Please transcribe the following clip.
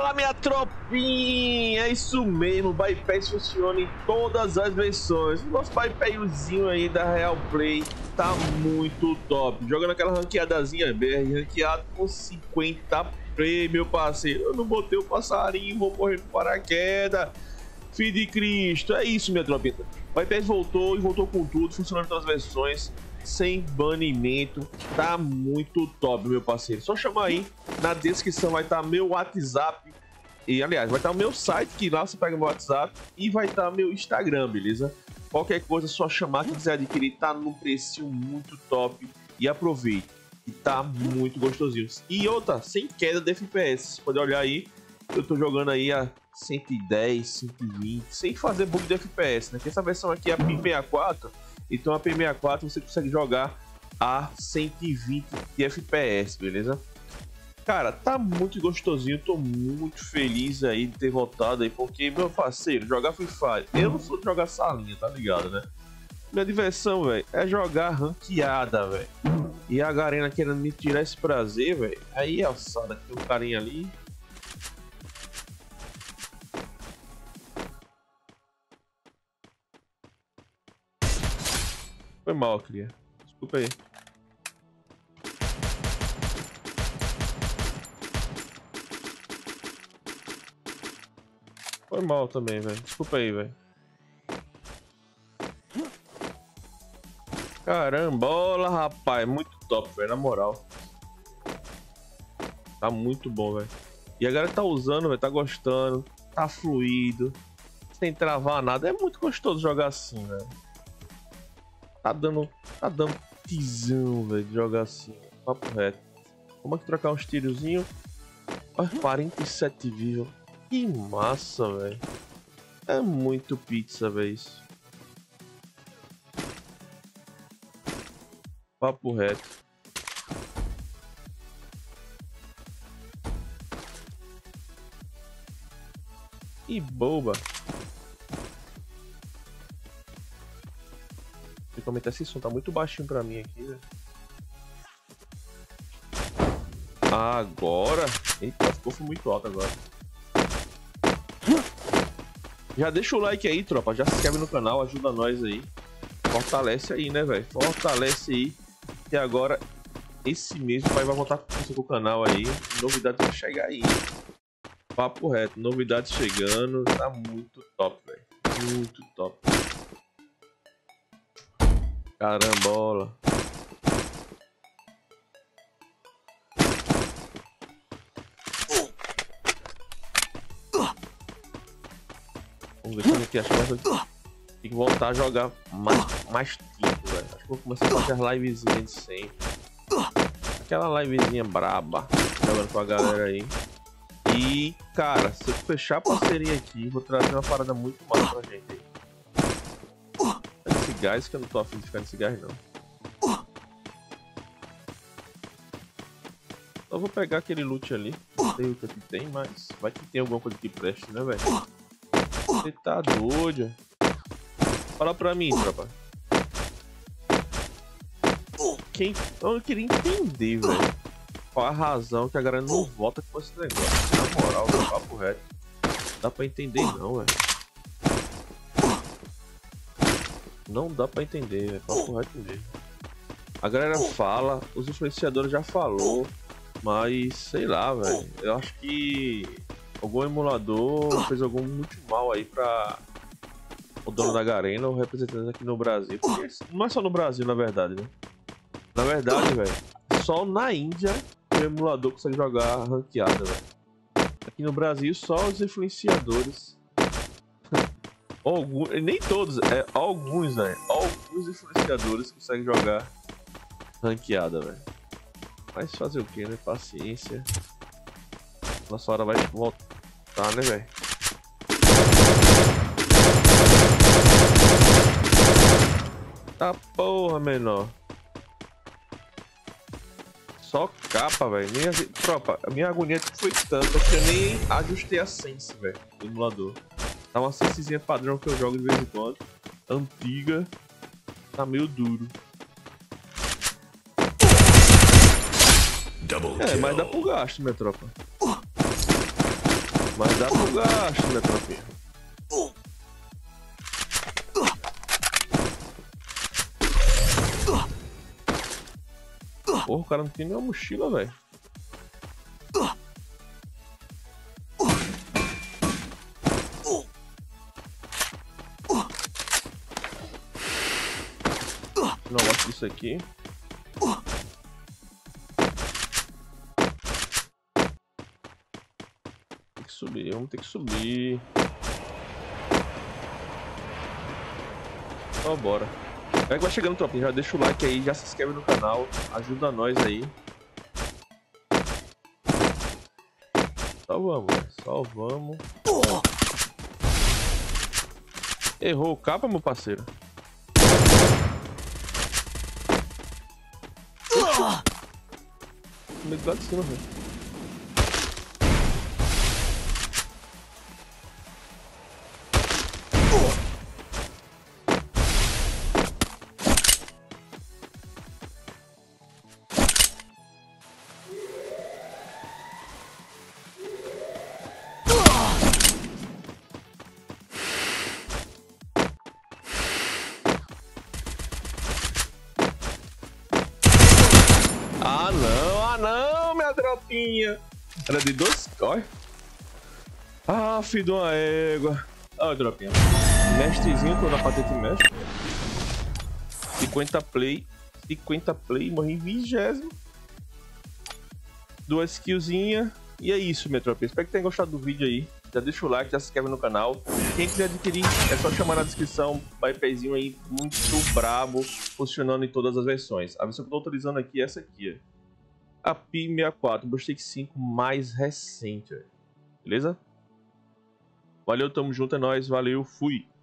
Fala minha tropinha, é isso mesmo, o Bypass funciona em todas as versões. O nosso Bypassinho aí da Real Play tá muito top. Jogando aquela ranqueadazinha BR, ranqueado com 50 prêmio, parceiro. Eu não botei o passarinho, vou morrer no paraquedas. Filho de Cristo, é isso minha tropinha. Bypass voltou e voltou com tudo, funcionando em todas as versões sem banimento. Tá muito top, meu parceiro. Só chamar aí, na descrição vai estar tá meu WhatsApp. E, aliás, vai estar o meu site, que lá você pega meu WhatsApp. E vai estar meu Instagram, beleza? Qualquer coisa, só chamar. Quem quiser adquirir, tá num preço muito top. E aproveite, que tá muito gostosinho. E outra, sem queda de FPS. Você pode olhar aí, eu tô jogando aí a 110, 120, sem fazer bug de FPS, né? Que essa versão aqui é a PIN 64 então a P64 você consegue jogar a 120 de FPS, beleza? Cara, tá muito gostosinho, tô muito feliz aí de ter voltado aí, porque, meu parceiro, jogar Free Fire, eu não sou de jogar salinha, tá ligado, né? Minha diversão, velho, é jogar ranqueada, velho. E a Garena querendo me tirar esse prazer, velho. Aí, alçada, tem um carinha ali, Foi mal, cria. Desculpa aí. Foi mal também, velho. Desculpa aí, velho. Carambola, rapaz. Muito top, velho. Na moral. Tá muito bom, velho. E a galera tá usando, velho. Tá gostando. Tá fluido. Sem travar nada. É muito gostoso jogar assim, velho. Tá dando. Tá dando tisão, velho, de jogar assim. Papo reto. Vamos aqui trocar uns tirozinhos. Olha, 47 vivos. Que massa, velho. É muito pizza, velho. Isso. Papo reto. Que boba. Principalmente esse som tá muito baixinho pra mim aqui, velho. Agora. Eita, ficou muito alto agora. Já deixa o like aí, tropa. Já se inscreve no canal, ajuda nós aí. Fortalece aí, né, velho? Fortalece aí. E agora, esse mês o pai vai voltar com o canal aí. Novidades vão chegar aí. Papo reto, novidades chegando. Tá muito top, velho. Muito top. Carambola. Aqui acho que tem que voltar a jogar mais, mais tempo, velho. Acho que vou começar a fazer as livezinhas de sempre. Aquela livezinha braba, jogando com a galera aí. E, cara, se eu fechar a parceria aqui, vou trazer uma parada muito massa pra gente aí gás que eu não tô afim de ficar nesse gás não. Eu vou pegar aquele loot ali. Não sei o que tem, mas vai que tem alguma coisa que preste, né, velho? Você tá doido? Fala pra mim, tropa. Quem... Eu queria entender, velho. Qual a razão que a galera não volta com esse negócio. Na moral, no papo reto. Dá pra entender não, velho. Não dá pra entender, é papo reto mesmo. A galera fala, os influenciadores já falou, mas sei lá, velho. Eu acho que algum emulador fez algum muito mal aí pra o dono da Garena ou representante aqui no Brasil. Porque não é só no Brasil, na verdade, né? Na verdade, velho, só na Índia o emulador consegue jogar ranqueada, velho. Aqui no Brasil, só os influenciadores Alguns, nem todos, é alguns, né? Alguns influenciadores conseguem jogar ranqueada, velho. Mas fazer o que, né? Paciência. Nossa hora vai voltar, né, velho? Tá porra, menor. Só capa, velho. Minha... Tropa, a minha agonia foi tanta que eu nem ajustei a sense, velho, do emulador. Tá uma CCzinha padrão que eu jogo de vez em quando. Antiga. Tá meio duro. é, mas dá pro gasto, minha tropa. Mas dá pro gasto, minha tropinha. Porra, o cara não tem nenhuma mochila, velho. Não gosto disso aqui. Vamos ter que subir. Então bora. É que vai chegando, tropinha. Já deixa o like aí, já se inscreve no canal. Ajuda nós aí. Só vamos, só vamos. Errou o capa, meu parceiro. Meio lá de cima, velho. Ah não, ah não, minha tropinha. Era de dois. Olha. Ah, filho de uma égua. Olha, tropinha. Mestrezinho, tô na patente mestre. 50 play. 50 play, morri em 20. Duas killzinha. E é isso, minha tropinha. Espero que tenham gostado do vídeo aí. Já deixa o like, já se inscreve no canal. Quem quiser adquirir, é só chamar na descrição. Bypezinho aí muito brabo, funcionando em todas as versões. A versão que eu tô utilizando aqui é essa aqui, ó. A Pi 64, Boostick 5 mais recente, ó. beleza? Valeu, tamo junto, é nóis, valeu, fui!